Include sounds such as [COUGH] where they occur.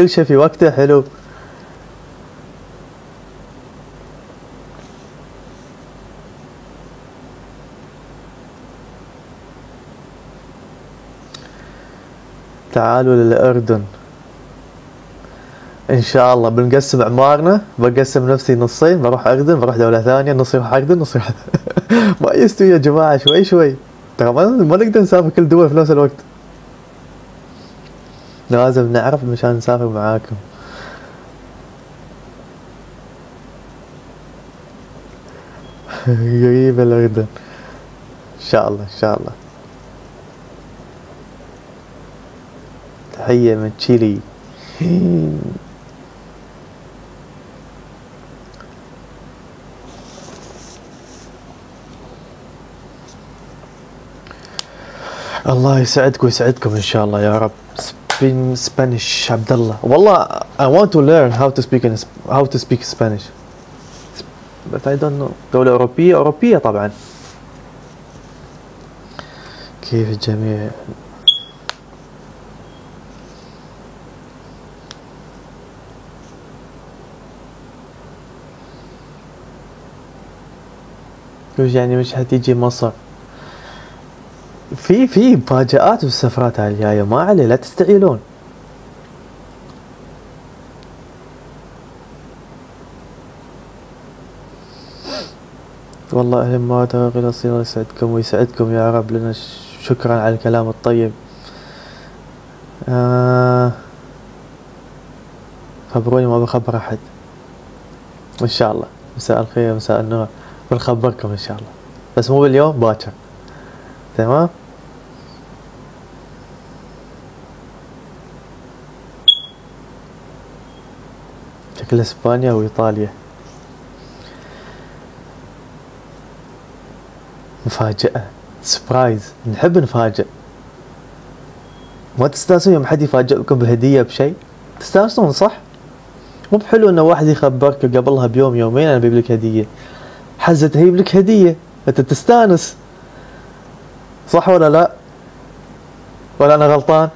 كل شيء في وقته حلو. تعالوا للأردن. إن شاء الله. بنقسم أعمارنا بقسم نفسي نصين بروح أردن بروح دولة ثانية نص يروح أردن نص يروح [LAUGHS] ما يستوي يا جماعة. شوي شوي. ترى ما ما نقدر نسافر كل دول في نفس الوقت. لازم نعرف مشان نسافر معاكم. [LAUGHS] قريب الأردن. إن شاء الله إن شاء الله. تحية من تشيلي. [LAUGHS] الله يسعدكم ويسعدكم إن شاء الله يا رب. سبانيش عبد الله والله I want to learn how to speak in how to speak Spanish. But I don't know. دولة أوروبية؟ أوروبية طبعا. كيف الجميع؟ وش يعني مش حتيجي مصر؟ في في مفاجآت بالسفرات هاي الجاية ما عليه لا تستعجلون والله أهل ما تغير الله يسعدكم ويسعدكم يا رب لنا. شكرا على الكلام الطيب. آه خبروني ما بخبر أحد. إن شاء الله. مساء الخير مساء النور. بنخبركم إن شاء الله. بس مو باليوم باكر. تمام؟ شكل إسبانيا وإيطاليا. مفاجأة. سبرايز نحب نفاجئ ما تستانسون يوم حد يفاجئكم بهدية بشيء؟ تستانسون صح؟ مو بحلو إن واحد يخبرك قبلها بيوم يومين أنا بجيب لك هدية. حزة تجيب لك هدية. أنت تستانس. صح ولا لا؟ ولا أنا غلطان؟